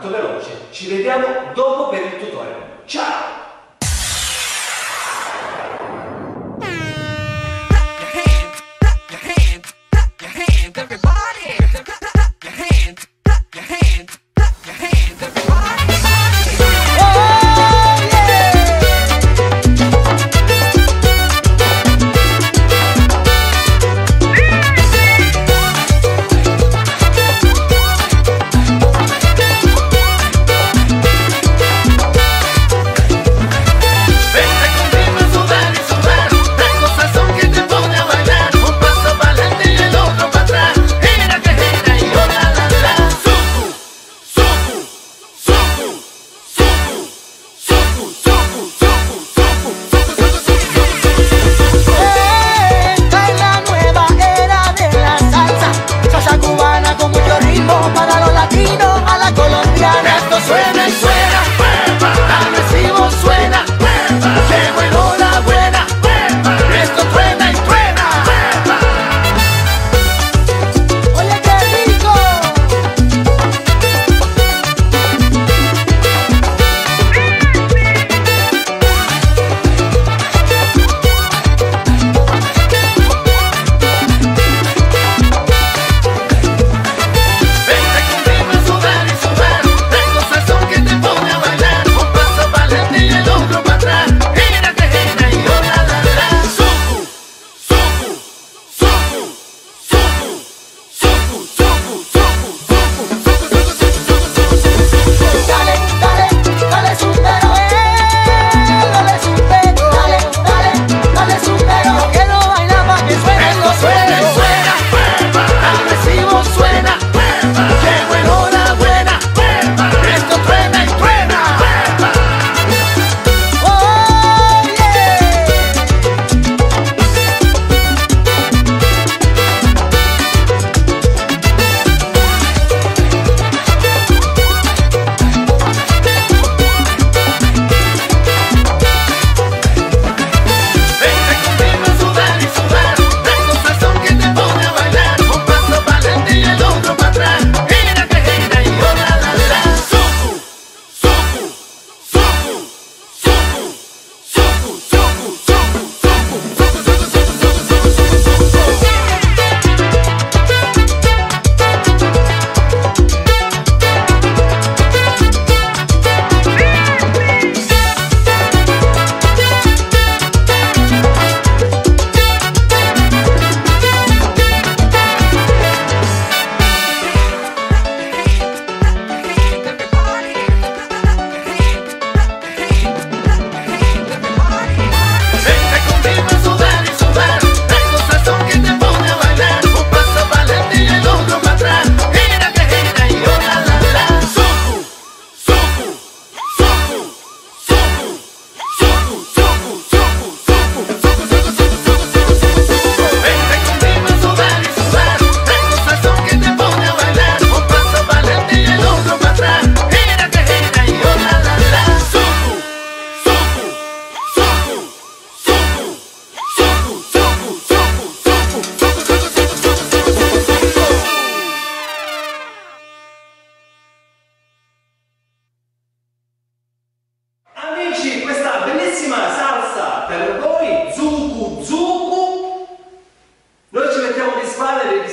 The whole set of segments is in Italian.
fatto veloce. Ci vediamo dopo per il tutorial. Ciao!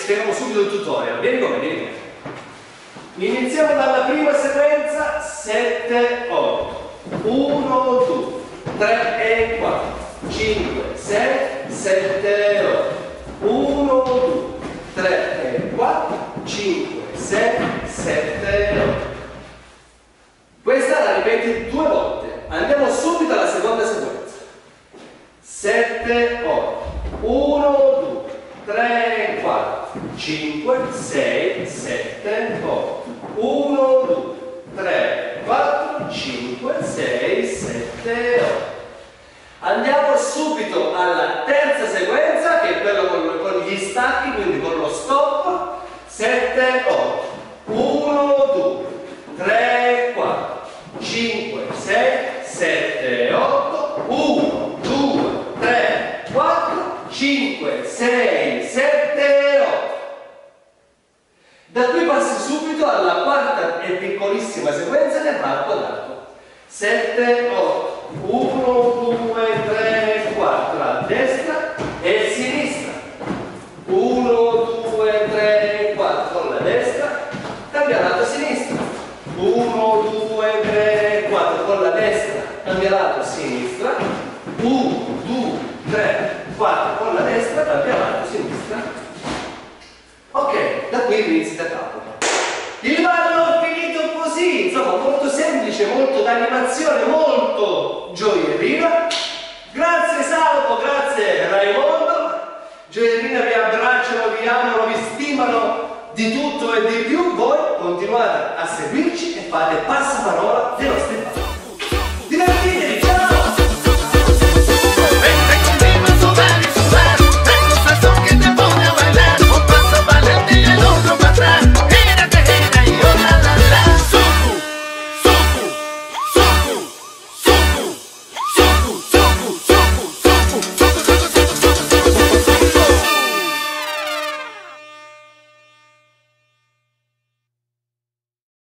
Spieghiamo subito il tutorial. Vieni con me, vieni con me. Iniziamo dalla prima sequenza, 7, 8. 1, 2, 3 e 4, 5, 6, 7, 8. 1, 2, 3 e 4, 5, 6, 7, 8. Questa la ripeti due volte. Andiamo subito alla seconda sequenza. 7, 8. 1, 2, 3, 4, 5, 6, 7, 8. 1, 2, 3, 4, 5, 6, 7, 8. Andiamo subito alla terza sequenza, che è quella con, con gli stacchi, quindi con lo stop. 7, 8. 1, 2, 3, 4, 5, 6, 7, 8. 1, 2, 3, 4, 5, 6, 7, 8. Da qui passi subito alla quarta e piccolissima sequenza del ramo quadrato. 7, 8, 1, 2, 3, 4, a destra e a sinistra. 1, 2, 3, 4 con la destra, cambia lato sinistra. 1, 2, 3, 4 con la destra, cambia lato sinistra. 1, 2, 3, 4 con la destra, cambia lato a sinistra. Ok, da capo. Il ballo finito così, insomma, molto semplice, molto d'animazione, molto gioierina. Grazie Salvo, grazie Raimondo. Gioierina vi abbracciano, vi amano, vi stimano di tutto e di più. Voi continuate a seguirci e fate passaparola dei nostri passi.